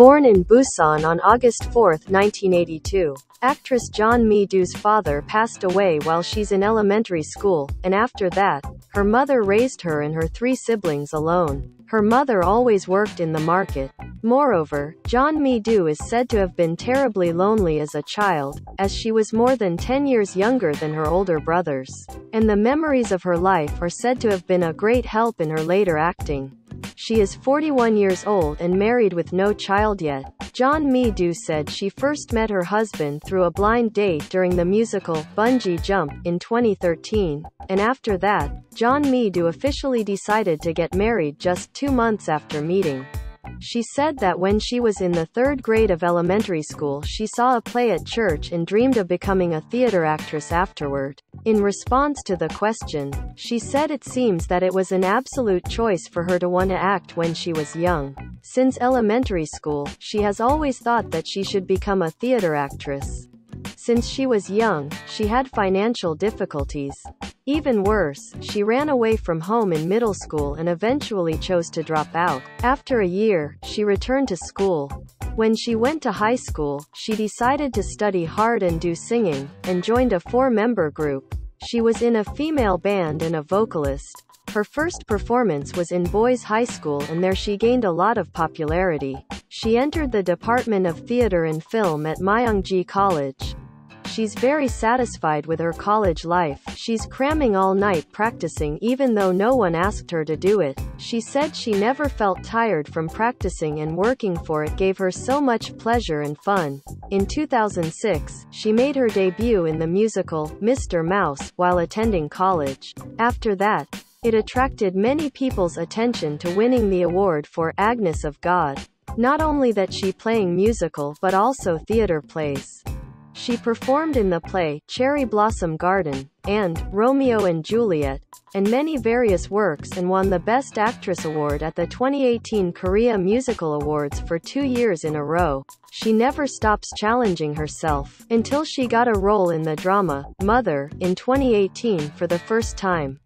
Born in Busan on August 4, 1982, actress Jeon Mi-do's father passed away while she's in elementary school, and after that, her mother raised her and her three siblings alone. Her mother always worked in the market. Moreover, Jeon Mi-do is said to have been terribly lonely as a child, as she was more than 10 years younger than her older brothers. And the memories of her life are said to have been a great help in her later acting. She is 41 years old and married with no child yet. Jeon Mi-do said she first met her husband through a blind date during the musical Bungee Jump in 2013, and after that, Jeon Mi-do officially decided to get married just two months after meeting. She said that when she was in the third grade of elementary school she saw a play at church and dreamed of becoming a theater actress afterward. In response to the question, she said it seems that it was an absolute choice for her to want to act when she was young. Since elementary school, she has always thought that she should become a theater actress. Since she was young, she had financial difficulties. Even worse, she ran away from home in middle school and eventually chose to drop out. After a year, she returned to school. When she went to high school, she decided to study hard and do singing, and joined a four-member group. She was in a female band and a vocalist. Her first performance was in boys' high school and there she gained a lot of popularity. She entered the Department of Theater and Film at Myongji College. She's very satisfied with her college life. She's cramming all night practicing even though no one asked her to do it. She said she never felt tired from practicing and working for it gave her so much pleasure and fun. In 2006, she made her debut in the musical, Mr. Mouse, while attending college. After that, it attracted many people's attention to winning the award for Agnes of God. Not only that she playing musical but also theater plays. She performed in the play Cherry Blossom Garden and Romeo and Juliet, and many various works and won the Best Actress Award at the 2018 Korea Musical Awards for two years in a row. She never stops challenging herself, until she got a role in the drama, Mother, in 2018 for the first time.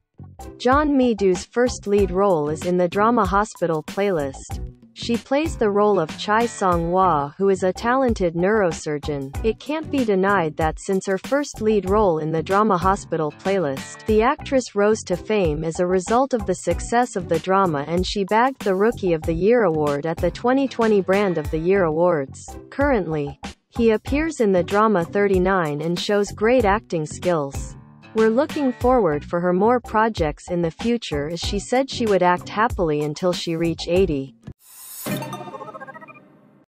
Jeon Mi-do's first lead role is in the drama Hospital Playlist. She plays the role of Chae Song-hwa who is a talented neurosurgeon. It can't be denied that since her first lead role in the drama Hospital Playlist, the actress rose to fame as a result of the success of the drama and she bagged the Rookie of the Year award at the 2020 Brand of the Year Awards. Currently, he appears in the drama 39 and shows great acting skills. We're looking forward for her more projects in the future as she said she would act happily until she reach 80.